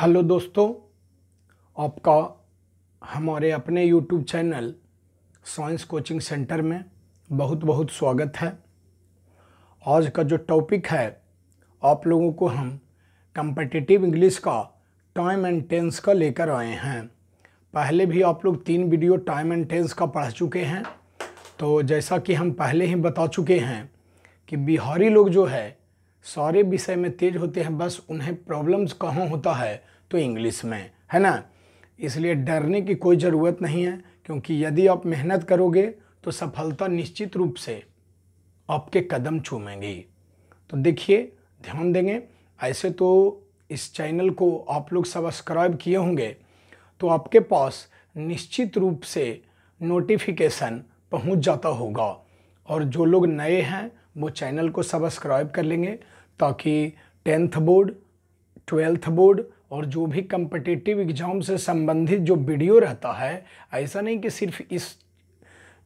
Hello दोस्तों, आपका हमारे अपने YouTube channel science coaching centre में बहुत बहुत स्वागत है। आज का जो टॉपिक है, आप लोगों को हम कम्पटिटिव इंग्लिश का टाइम एंड टेंस का लेकर आए हैं। पहले भी आप लोग तीन वीडियो टाइम एंड टेंस का पढ़ चुके हैं। तो जैसा कि हम पहले ही बता चुके हैं कि बिहारी लोग जो है सारे विषय में तेज होते हैं, बस उन्हें प्रॉब्लम्स कहाँ होता है? तो इंग्लिश में, है ना? इसलिए डरने की कोई ज़रूरत नहीं है, क्योंकि यदि आप मेहनत करोगे तो सफलता निश्चित रूप से आपके कदम चूमेंगी। तो देखिए, ध्यान देंगे, ऐसे तो इस चैनल को आप लोग सब्सक्राइब किए होंगे तो आपके पास निश्चित रूप से नोटिफिकेशन पहुँच जाता होगा। और जो लोग नए हैं वो चैनल को सब्सक्राइब कर लेंगे ताकि टेंथ बोर्ड ट्वेल्थ बोर्ड और जो भी कम्पटिटिव एग्ज़ाम से संबंधित जो वीडियो रहता है, ऐसा नहीं कि सिर्फ़ इस,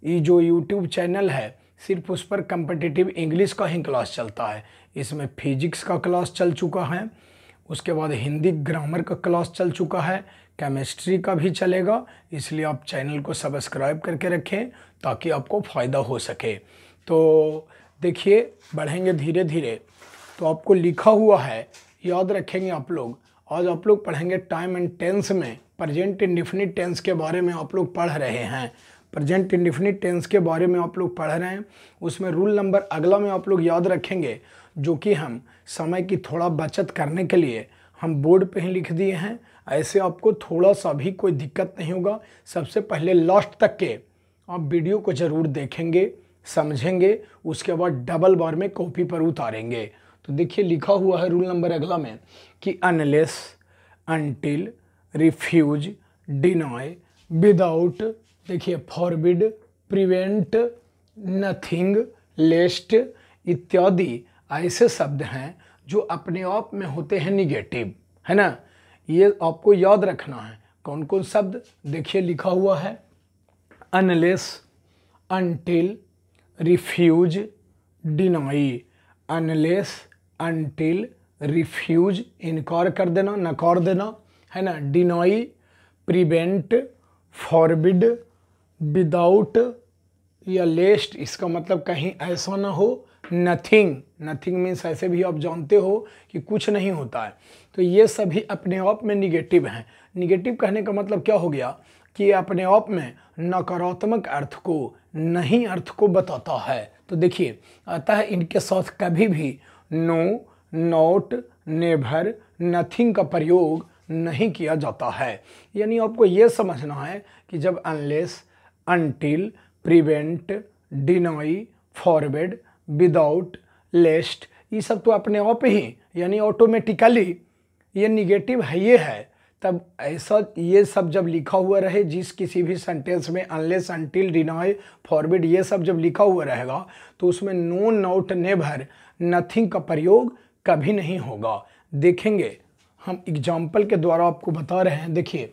ये जो यूट्यूब चैनल है, सिर्फ़ उस पर कम्पटिटिव इंग्लिश का ही क्लास चलता है। इसमें फिजिक्स का क्लास चल चुका है, उसके बाद हिंदी ग्रामर का क्लास चल चुका है केमिस्ट्री का भी चलेगा, इसलिए आप चैनल को सब्सक्राइब करके रखें ताकि आपको फ़ायदा हो सके। तो देखिए, बढ़ेंगे धीरे धीरे तो आपको लिखा हुआ है, याद रखेंगे आप लोग, आज आप लोग पढ़ेंगे टाइम एंड टेंस में प्रजेंट इंडिफिनिट टेंस के बारे में आप लोग पढ़ रहे हैं। प्रजेंट इंडिफिनिट टेंस के बारे में आप लोग पढ़ रहे हैं, उसमें रूल नंबर अगला में आप लोग याद रखेंगे, जो कि हम समय की थोड़ा बचत करने के लिए हम बोर्ड पे ही लिख दिए हैं। ऐसे आपको थोड़ा सा भी कोई दिक्कत नहीं होगा। सबसे पहले लास्ट तक के आप वीडियो को ज़रूर देखेंगे। समझेंगे, उसके बाद डबल बार में कॉपी पर उतारेंगे। तो देखिए, लिखा हुआ है रूल नंबर अगला में कि unless until refuse deny without देखिए फॉरबिड प्रिवेंट नथिंग लेस्ट इत्यादि ऐसे शब्द हैं जो अपने आप में होते हैं निगेटिव है ना? ये आपको याद रखना है कौन कौन शब्द देखिए लिखा हुआ है। Unless until refuse deny unless until refuse इनकार कर देना, नकार देना, है ना? डिनाई प्रिवेंट फॉरबिड विदाउट या लेस्ट इसका मतलब कहीं ऐसा ना हो नथिंग नथिंग मीन्स ऐसे भी आप जानते हो कि कुछ नहीं होता है। तो ये सभी अपने आप में निगेटिव हैं। निगेटिव कहने का मतलब क्या हो गया? कि अपने आप में नकारात्मक अर्थ को नहीं अर्थ को बताता है। तो देखिए, अतः इनके साथ कभी भी नो, नोट, नेभर, नथिंग का प्रयोग नहीं किया जाता है। यानी आपको ये समझना है कि जब unless until prevent deny forward without lest ये सब तो अपने आप ही, यानी ऑटोमेटिकली ये निगेटिव है, ये है। तब ऐसा, ये सब जब लिखा हुआ रहे, जिस किसी भी सेंटेंस में अनलेस अनटिल डिनाई फॉरवर्ड ये सब जब लिखा हुआ रहेगा तो उसमें नो नोट नेभर नथिंग का प्रयोग कभी नहीं होगा। देखेंगे, हम एग्ज़ाम्पल के द्वारा आपको बता रहे हैं। देखिए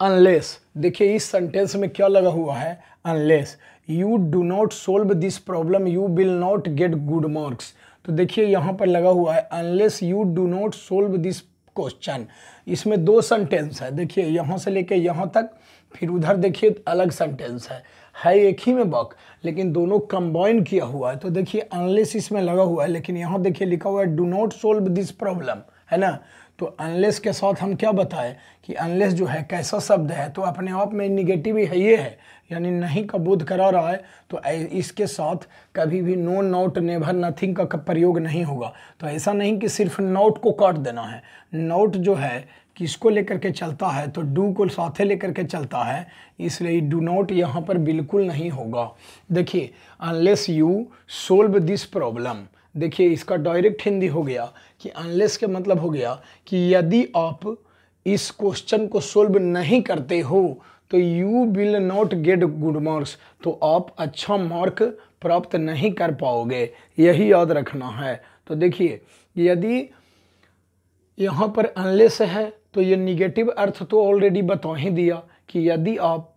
अनलेस देखिए, इस सेंटेंस में क्या लगा हुआ है? Unless you do not solve this problem you will not get good marks तो देखिए, यहाँ पर लगा हुआ है unless you do not solve this question इसमें दो सेंटेंस है। देखिए, यहाँ से लेके यहाँ तक, फिर उधर देखिए अलग सेंटेंस है। है एक ही में बक, लेकिन दोनों कंबाइन किया हुआ है। तो देखिए अनलेस इसमें लगा हुआ है, लेकिन यहाँ देखिए लिखा हुआ है do not solve this problem है ना? तो अनलेस के साथ हम क्या बताएँ कि अनलेस जो है कैसा शब्द है तो अपने आप में निगेटिव ही है, ये है। यानी नहीं का बोध करा रहा है तो इसके साथ कभी भी नो नोट नेभर नथिंग का प्रयोग नहीं होगा। तो ऐसा नहीं कि सिर्फ़ नोट को काट देना है। नोट जो है किसको लेकर के चलता है तो डू को साथे लेकर के चलता है, इसलिए डू नॉट यहाँ पर बिल्कुल नहीं होगा। देखिए unless you solve this problem देखिए, इसका डायरेक्ट हिंदी हो गया कि अनलेस के मतलब हो गया कि यदि आप इस क्वेश्चन को सोल्व नहीं करते हो तो you will not get good marks तो आप अच्छा मार्क प्राप्त नहीं कर पाओगे। यही याद रखना है। तो देखिए, यदि यहाँ पर अनलेस है तो ये निगेटिव अर्थ तो ऑलरेडी बता ही दिया कि यदि आप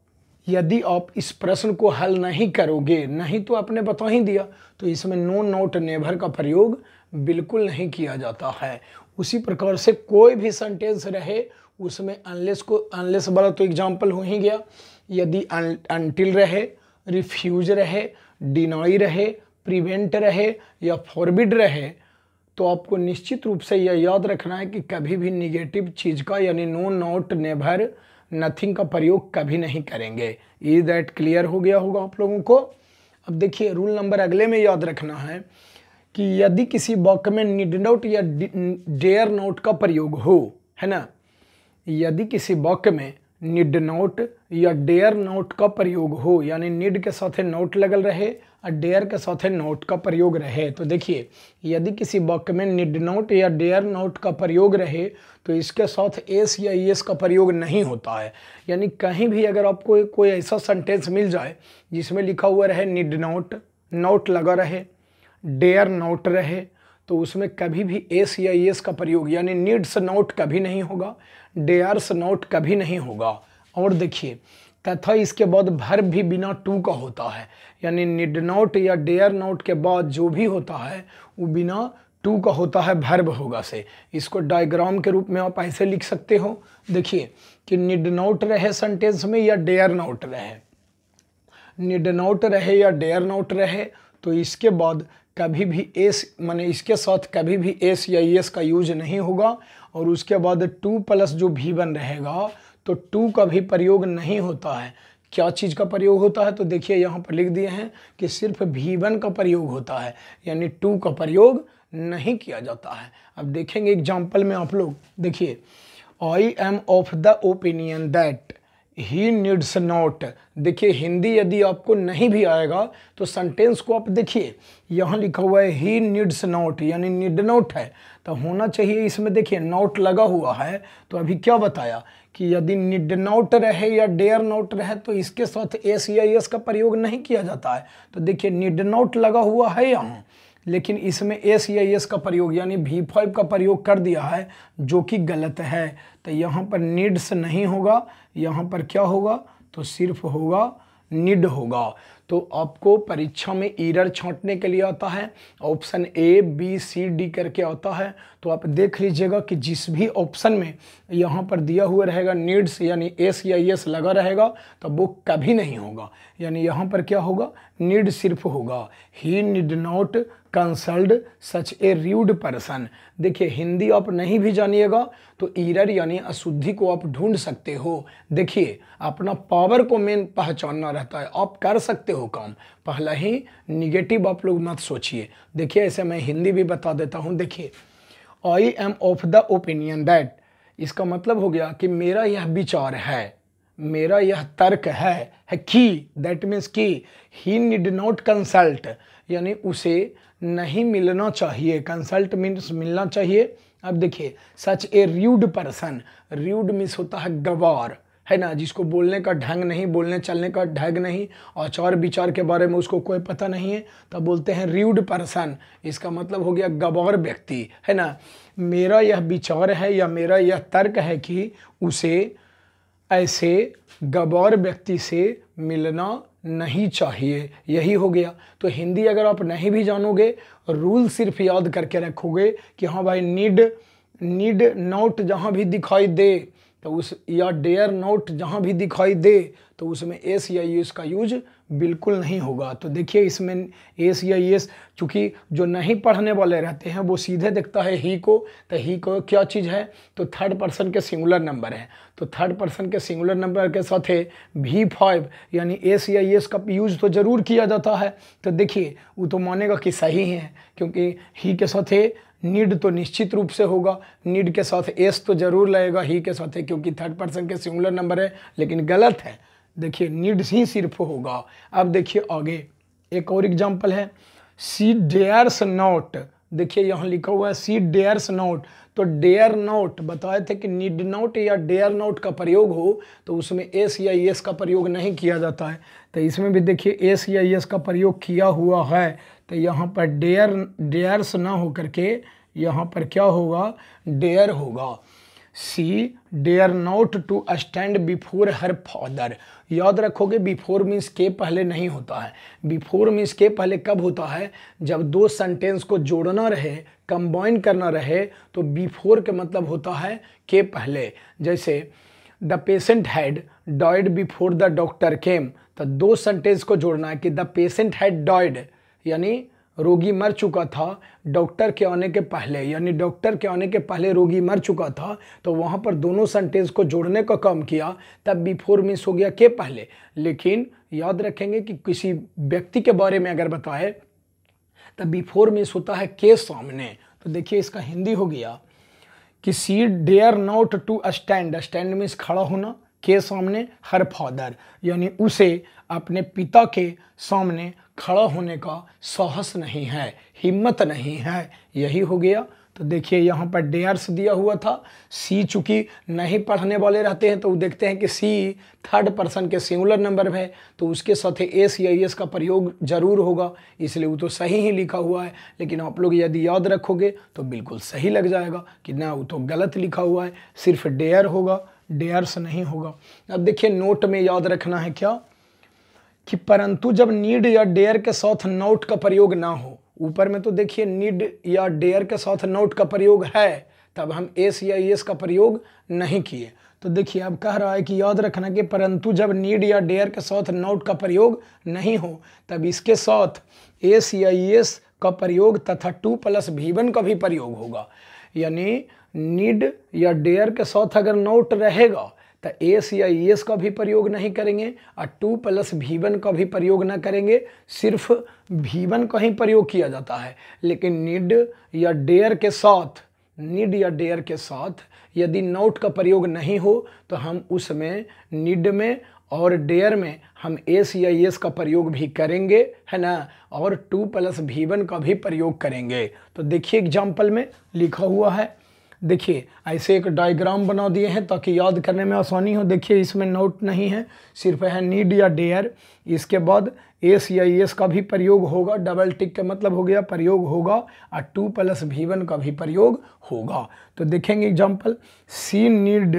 यदि आप इस प्रश्न को हल नहीं करोगे, नहीं तो आपने बता ही दिया। तो इसमें नो नोट नेभर का प्रयोग बिल्कुल नहीं किया जाता है। उसी प्रकार से कोई भी सेंटेंस रहे, उसमें अनलेस को अनलेस वाला तो एग्ज़ाम्पल हो ही गया। यदि अनटिल रहे रिफ्यूज रहे डिनाई रहे प्रिवेंट रहे या फॉरबिड रहे तो आपको निश्चित रूप से यह याद रखना है कि कभी भी निगेटिव चीज़ का यानी नो नॉट नेभर नथिंग का प्रयोग कभी नहीं करेंगे। ये दैट क्लियर हो गया होगा आप लोगों को। अब देखिए रूल नंबर अगले में याद रखना है कि यदि किसी वाक्य में निड नोट या डेयर नोट का प्रयोग हो, है ना? यदि किसी वाक्य में निड नोट या डेयर नोट का प्रयोग हो, यानी निड के साथ नोट लगल रहे और डेयर के साथ नोट का प्रयोग रहे। तो देखिए, यदि किसी वाक्य में निड नोट या डेयर नोट का प्रयोग रहे तो इसके साथ एस या एस का प्रयोग नहीं होता है। यानी कहीं भी अगर आपको कोई ऐसा सेंटेंस मिल जाए जिसमें लिखा हुआ रहे, निड नोट नोट लगा रहे, डेयर नोट रहे तो उसमें कभी भी एस या एस का प्रयोग, यानी नीड्स नोट कभी नहीं होगा, डेयर्स नोट कभी नहीं होगा। और देखिए, तथा इसके बाद भर भी बिना टू का होता है, यानी निड नोट या डेयर नोट के बाद जो भी होता है, वो बिना टू का होता है, भर्ब होगा से। इसको डायग्राम के रूप में आप ऐसे लिख सकते हो। देखिए, कि निड नोट रहे सेंटेंस में या डेयर नोट रहे। निड नोट रहे या डेयर नोट रहे तो इसके बाद कभी भी एस माने इसके साथ कभी भी एस या एस का यूज़ नहीं होगा और उसके बाद टू प्लस जो भी बन रहेगा तो टू का भी प्रयोग नहीं होता है। क्या चीज़ का प्रयोग होता है? तो देखिए, यहाँ पर लिख दिए हैं कि सिर्फ़ भी वन का प्रयोग होता है, यानी टू का प्रयोग नहीं किया जाता है। अब देखेंगे एग्ज़ाम्पल में आप लोग, देखिए I am of the opinion that he needs not देखिए, हिंदी यदि आपको नहीं भी आएगा तो सेंटेंस को आप देखिए। यहाँ लिखा हुआ है ही नीड्स नॉट यानी नीड नॉट है। तो होना चाहिए इसमें देखिए नोट लगा हुआ है। तो अभी क्या बताया कि यदि निड नोट रहे या डेयर नोट रहे तो इसके साथ एस या एस का प्रयोग नहीं किया जाता है। तो देखिए निड नोट लगा हुआ है यहाँ। लेकिन इसमें एस या एस का प्रयोग, यानी भी फाइव का प्रयोग कर दिया है, जो कि गलत है। तो यहाँ पर नीड्स नहीं होगा, यहाँ पर क्या होगा? तो सिर्फ़ होगा, निड होगा। तो आपको परीक्षा में ईरर छांटने के लिए आता है, option A, B, C, D करके आता है। तो आप देख लीजिएगा कि जिस भी ऑप्शन में यहाँ पर दिया हुआ रहेगा नीड्स, यानी एस या एस लगा रहेगा तो वो कभी नहीं होगा। यानी यहाँ पर क्या होगा? नीड सिर्फ़ होगा। He need not consult such a rude person. देखिए, हिंदी आप नहीं भी जानिएगा तो ईरर यानी अशुद्धि को आप ढूंढ सकते हो। देखिए, अपना पावर को मेन पहचानना रहता है। आप कर सकते हो काम। पहला ही निगेटिव आप लोग मत सोचिए। देखिए, ऐसे मैं हिंदी भी बता देता हूँ। देखिए I am of the opinion that इसका मतलब हो गया कि मेरा यह विचार है, मेरा यह तर्क है है की दैट मीन्स की ही नीड नॉट कंसल्ट यानी उसे नहीं मिलना चाहिए। कंसल्ट मीन्स मिलना चाहिए। अब देखिए such a rude person rude means होता है गवार, है ना? जिसको बोलने का ढंग नहीं, बोलने चलने का ढंग नहीं, आचार विचार के बारे में उसको कोई पता नहीं है, तब बोलते हैं र्यूड पर्सन इसका मतलब हो गया गवार व्यक्ति, है ना? मेरा यह विचार है या मेरा यह तर्क है कि उसे ऐसे गवार व्यक्ति से मिलना नहीं चाहिए, यही हो गया। तो हिंदी अगर आप नहीं भी जानोगे, रूल सिर्फ़ याद करके रखोगे कि हाँ भाई, नीड नीड नोट जहाँ भी दिखाई दे तो उस, या डेयर नोट जहाँ भी दिखाई दे तो उसमें एस या एस का यूज़ बिल्कुल नहीं होगा। तो देखिए इसमें एस या एस चूँकि जो नहीं पढ़ने वाले रहते हैं, वो सीधे देखता है ही को तो ही को क्या चीज़ है? तो थर्ड पर्सन के सिंगुलर नंबर है। तो थर्ड पर्सन के सिंगुलर नंबर के साथ है भी फाइव यानी एस या एस का यूज़ तो ज़रूर किया जाता है। तो देखिए, वो तो मानेगा कि सही है, क्योंकि ही के साथ है नीड तो निश्चित रूप से होगा। नीड के साथ एस तो ज़रूर लगेगा ही के साथ है, क्योंकि थर्ड पर्सन के सिंगुलर नंबर है, लेकिन गलत है। देखिए नीड ही सिर्फ़ होगा। अब देखिए आगे, एक और एग्जांपल है। सी डेयर्स नोट देखिए, यहाँ लिखा हुआ है सी डेयर्स नोट तो डेयर नोट बताए थे कि नीड नोट या डेयर नोट का प्रयोग हो तो उसमें एस या एस का प्रयोग नहीं किया जाता है। तो इसमें भी देखिए एस या एस का प्रयोग किया हुआ है। तो यहाँ पर डेयर, डेयर्स ना हो करके यहाँ पर क्या होगा? डेयर होगा। She, dare not to stand before her father. याद रखोगे, बिफोर मीन्स के पहले नहीं होता है। बिफोर मीन्स के पहले कब होता है? जब दो सेंटेंस को जोड़ना रहे, कंबाइन करना रहे तो बिफोर के मतलब होता है के पहले। जैसे, the patient had died before the doctor came. तो दो सेंटेंस को जोड़ना है कि द पेशेंट हैड डॉयड यानी रोगी मर चुका था, डॉक्टर के आने के पहले, यानी डॉक्टर के आने के पहले रोगी मर चुका था तो वहाँ पर दोनों सेंटेंस को जोड़ने का काम किया, तब बिफोर मिस हो गया के पहले। लेकिन याद रखेंगे कि किसी व्यक्ति के बारे में अगर बताए, तब बिफोर मिस होता है के सामने। तो देखिए इसका हिंदी हो गया कि she dare not to stand stand means खड़ा होना के सामने हर फादर, यानी उसे अपने पिता के सामने खड़ा होने का साहस नहीं है, हिम्मत नहीं है। यही हो गया। तो देखिए, यहाँ पर डेयर्स दिया हुआ था। सी चूँकि नहीं पढ़ने वाले रहते हैं तो वो देखते हैं कि सी थर्ड पर्सन के सिंगुलर नंबर में है तो उसके साथ एस या एस का प्रयोग ज़रूर होगा। इसलिए वो तो सही ही लिखा हुआ है। लेकिन आप लोग यदि याद रखोगे तो बिल्कुल सही लग जाएगा कि ना, वो तो गलत लिखा हुआ है, सिर्फ़ डेयर होगा। डेयर्स नहीं होगा। अब देखिए नोट में याद रखना है क्या? कि परंतु जब नीड या डेयर के साथ नोट का प्रयोग ना हो, ऊपर में तो देखिए नीड या डेयर के साथ नोट का प्रयोग है, तब हम एस या एस का प्रयोग नहीं किए। तो देखिए, अब कह रहा है कि याद रखना कि परंतु जब नीड या डेयर के साथ नोट का प्रयोग नहीं हो, तब इसके साथ एस या एस का प्रयोग तथा टू प्लस भीवन का भी प्रयोग होगा। यानी नीड या डेयर के साथ अगर नोट रहेगा तो एस या एस का भी प्रयोग नहीं करेंगे, और टू प्लस वी वन का भी प्रयोग ना करेंगे। सिर्फ़ वी वन का ही प्रयोग किया जाता है। लेकिन निड या डेयर के साथ, निड या डेयर के साथ यदि नोट का प्रयोग नहीं हो तो हम उसमें, निड में और डेयर में हम एस या एस का प्रयोग भी करेंगे, है ना? और टू प्लस वी वन का भी प्रयोग करेंगे। तो देखिए एग्ज़ाम्पल में लिखा हुआ है देखिए, ऐसे एक डायग्राम बना दिए हैं ताकि याद करने में आसानी हो। देखिए, इसमें नोट नहीं है, सिर्फ़ है नीड या डेयर इसके बाद एस या एस का भी प्रयोग होगा। डबल टिक का मतलब हो गया प्रयोग होगा और टू प्लस वी वन का भी प्रयोग होगा। तो देखेंगे example she need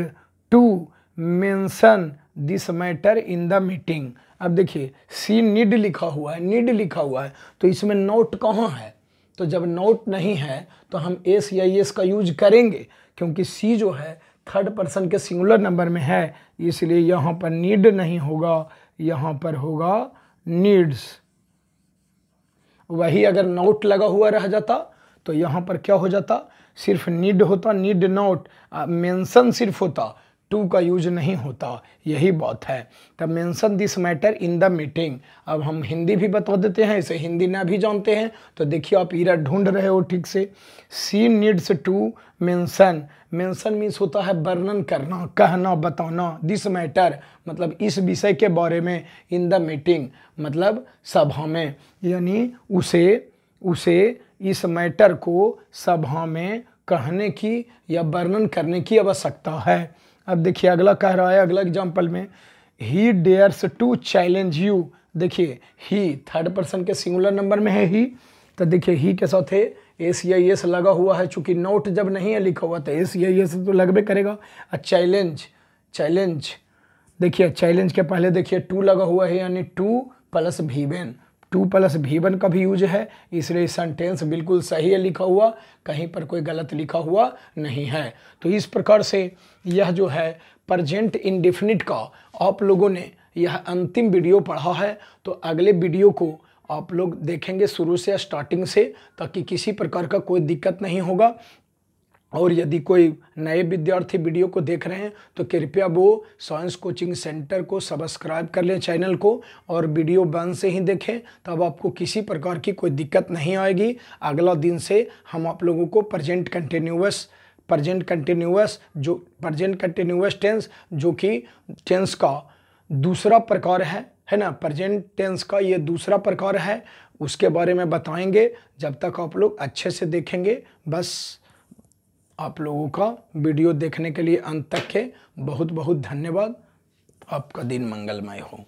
to mention this matter in the meeting अब देखिए सी नीड लिखा हुआ है नीड लिखा हुआ है तो इसमें नोट कहाँ है? तो जब नोट नहीं है तो हम एस या एस का यूज़ करेंगे, क्योंकि सी जो है थर्ड पर्सन के सिंगुलर नंबर में है, इसलिए यहाँ पर नीड नहीं होगा, यहाँ पर होगा नीड्स वही अगर नोट लगा हुआ रह जाता तो यहाँ पर क्या हो जाता? सिर्फ़ नीड होता नीड नोट मेंशन सिर्फ़ होता। टू का यूज़ नहीं होता। यही बात है। तब mention this matter in the meeting अब हम हिंदी भी बता देते हैं, इसे हिंदी ना भी जानते हैं। तो देखिए, आप ईरा ढूंढ रहे हो ठीक से। She needs to mention mention means होता है वर्णन करना, कहना, बताना। दिस मैटर मतलब इस विषय के बारे में इन द मीटिंग मतलब सभा में। यानी उसे उसे इस मैटर को सभा में कहने की या वर्णन करने की आवश्यकता है। अब देखिए, अगला कह रहा है, अगला एग्ज़ाम्पल में he dares to challenge you देखिए ही थर्ड पर्सन के सिंगुलर नंबर में है ही तो देखिए ही के साथ है एस या एस लगा हुआ है, चूँकि नोट जब नहीं है, लिखा हुआ तो ए एस या एस तो लगभग करेगा। और चैलेंज चैलेंज देखिए चैलेंज के पहले देखिए टू लगा हुआ है, यानी to plus V one to plus V one का भी यूज़ है। इसलिए सेंटेंस बिल्कुल सही है लिखा हुआ, कहीं पर कोई गलत लिखा हुआ नहीं है। तो इस प्रकार से यह जो है प्रजेंट इंडिफिनिट का आप लोगों ने यह अंतिम वीडियो पढ़ा है। तो अगले वीडियो को आप लोग देखेंगे शुरू से स्टार्टिंग से, ताकि किसी प्रकार का कोई दिक्कत नहीं होगा। और यदि कोई नए विद्यार्थी वीडियो को देख रहे हैं तो कृपया वो साइंस कोचिंग सेंटर को सब्सक्राइब कर लें चैनल को और वीडियो बंद से ही देखें, तब आपको किसी प्रकार की कोई दिक्कत नहीं आएगी। अगला दिन से हम आप लोगों को प्रजेंट कंटिन्यूस प्रजेंट कंटिन्यूस जो प्रजेंट कंटिन्यूस टेंस जो कि टेंस का दूसरा प्रकार है है ना? प्रजेंट टेंस का ये दूसरा प्रकार है, उसके बारे में बताएँगे, जब तक आप लोग अच्छे से देखेंगे, बस। आप लोगों का वीडियो देखने के लिए अंत तक है बहुत बहुत धन्यवाद। आपका दिन मंगलमय हो।